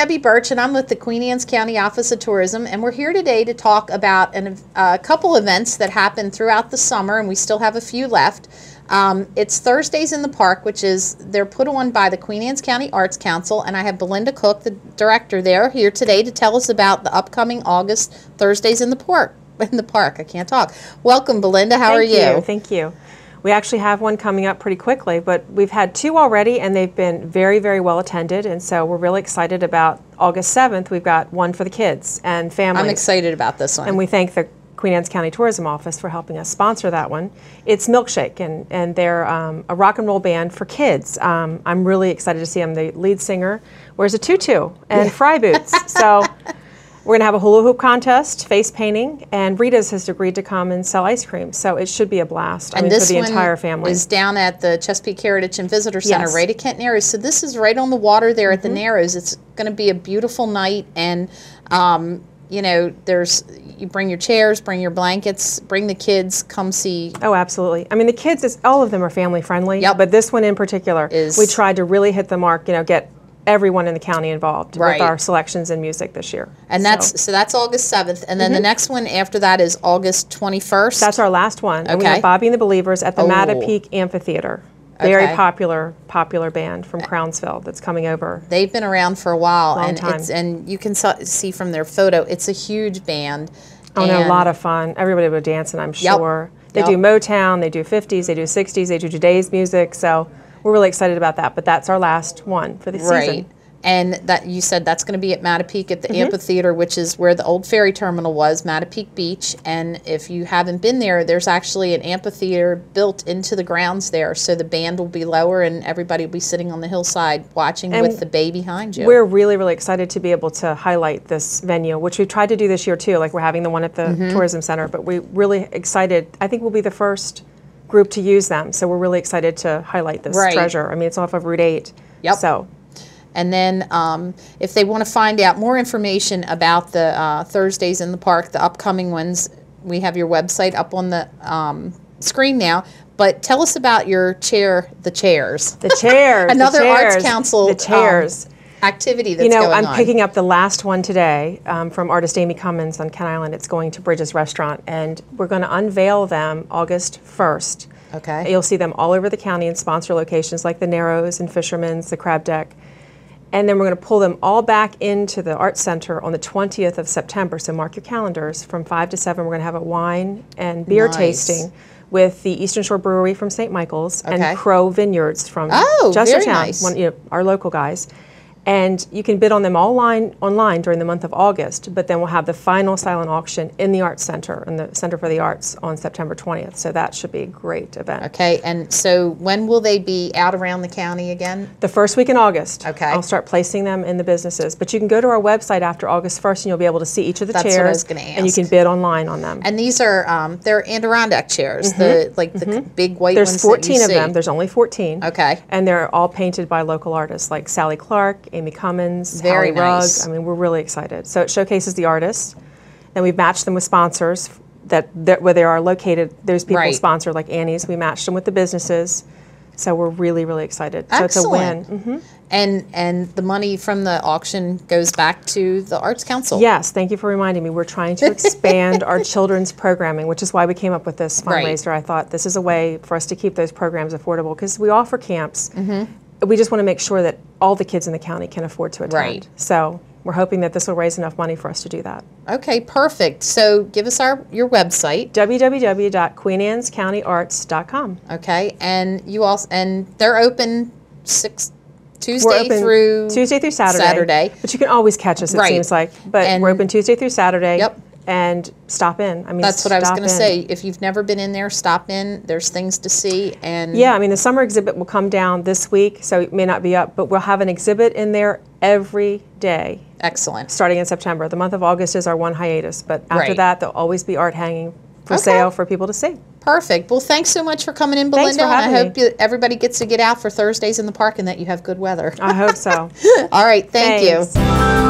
Debbie Birch, and I'm with the Queen Anne's County Office of Tourism, and we're here today to talk about a uh, couple events that happened throughout the summer, and we still have a few left. Um, it's Thursdays in the Park, which is they're put on by the Queen Anne's County Arts Council, and I have Belinda Cook, the director there, here today to tell us about the upcoming August Thursdays in the Park. In the park, I can't talk. Welcome, Belinda. How Thank are you? you? Thank you. We actually have one coming up pretty quickly, but we've had two already, and they've been very, very well attended. And so we're really excited about August 7th. We've got one for the kids and families. I'm excited about this one. And we thank the Queen Anne's County Tourism Office for helping us sponsor that one. It's Milkshake, and, and they're um, a rock and roll band for kids. Um, I'm really excited to see them. The lead singer wears a tutu and Frye boots. so we're going to have a hula hoop contest, face painting, and Rita's has agreed to come and sell ice cream. So it should be a blast. And I mean, this for the one entire family. is down at the Chesapeake Heritage and Visitor Center, Yes. right at Kent Narrows. So this is right on the water there Mm-hmm. at the Narrows. It's going to be a beautiful night, and um, you know, there's you bring your chairs, bring your blankets, bring the kids, come see. Oh, absolutely. I mean, the kids, is, all of them are family friendly. Yeah. But this one in particular, Is- we tried to really hit the mark. You know, get everyone in the county involved Right. with our selections and music this year. And Mm-hmm. that's so that's August seventh, and then the next one after that is August twenty first. that's our last one. And we have Bobby and the Believers at the Oh. Matapeake Amphitheater. Very Okay. popular, popular band from Crownsville that's coming over. They've been around for a while, Long and time. it's and you can see from their photo, it's a huge band. Oh, no, a lot of fun. Everybody would dance, and I'm Yep. sure. They Yep. do Motown, they do 50s, they do 60s, they do today's music. So we're really excited about that. But that's our last one for the Right. season. And that you said that's going to be at Matapeake at the Mm-hmm. amphitheater, which is where the old ferry terminal was, Matapeake Beach. And if you haven't been there, there's actually an amphitheater built into the grounds there. So the band will be lower and everybody will be sitting on the hillside watching And with the bay behind you. We're really, really excited to be able to highlight this venue, which we've tried to do this year too. Like we're having the one at the Mm-hmm. Tourism Center, but we're really excited. I think we'll be the first group to use them. So we're really excited to highlight this Right. treasure. I mean, it's off of Route 8. Yep. So And then, um, if they want to find out more information about the uh, Thursdays in the park, the upcoming ones, we have your website up on the um, screen now. But tell us about your chair, the chairs. the chairs. the Another Arts Council The um, chairs. Activity that's you know, going I'm on. picking up the last one today um, from artist Amy Cummins on Kent Island. It's going to Bridges Restaurant, and we're going to unveil them August 1st. Okay. You'll see them all over the county in sponsor locations like the Narrows and Fisherman's, the Crab Deck. And then we're going to pull them all back into the Art Center on the 20th of September. So mark your calendars. From 5 to 7, we're going to have a wine and beer Nice. tasting with the Eastern Shore Brewery from St. Michael's Okay. and Crow Vineyards from Oh, Chestertown, nice. one, you know, our local guys. And you can bid on them all line, online during the month of August, but then we'll have the final silent auction in the Arts Center, in the Center for the Arts on September 20th. So that should be a great event. Okay, and so when will they be out around the county again? The first week in August. Okay. I'll start placing them in the businesses. But you can go to our website after August 1st and you'll be able to see each of the That's what I chairs. was gonna And you can bid online on them. And these are um, they're Adirondack chairs, the like the c- big white. There's 14 that you of see. them. There's only 14. Okay. And they're all painted by local artists like Sally Clark, Amy Cummins, Very Hallie Rugg. I mean, we're really excited. So it showcases the artists. Then we've matched them with sponsors that, that where they are located. Those people Right. sponsor like Annie's. We matched them with the businesses. So we're really, really excited. So it's a Excellent. win. Mhm. And and the money from the auction goes back to the Arts Council. Yes, thank you for reminding me. We're trying to expand our children's programming, which is why we came up with this Right. fundraiser. I thought this is a way for us to keep those programs affordable because we offer camps. Mm-hmm. We just want to make sure that all the kids in the county can afford to attend. Right. So we're hoping that this will raise enough money for us to do that. Okay, perfect. So give us our your website. www.queenannescountyarts.com. Okay, and you also and they're open six Tuesday through Tuesday through Saturday. Saturday. But you can always catch us, it Right. seems like. But And- we're open Tuesday through Saturday. Yep. And stop in. I mean, That's what I was going to say. If you've never been in there, stop in. There's things to see, and Yeah, I mean, the summer exhibit will come down this week, so it may not be up, but we'll have an exhibit in there every day excellent. starting in September. The month of August is our one hiatus, but after Right. that, there'll always be art hanging for Okay. sale for people to see. Perfect. Well, thanks so much for coming in, Belinda. and I hope you, everybody gets to get out for Thursdays in the park and that you have good weather. I hope so. All right. Thank you. Thanks.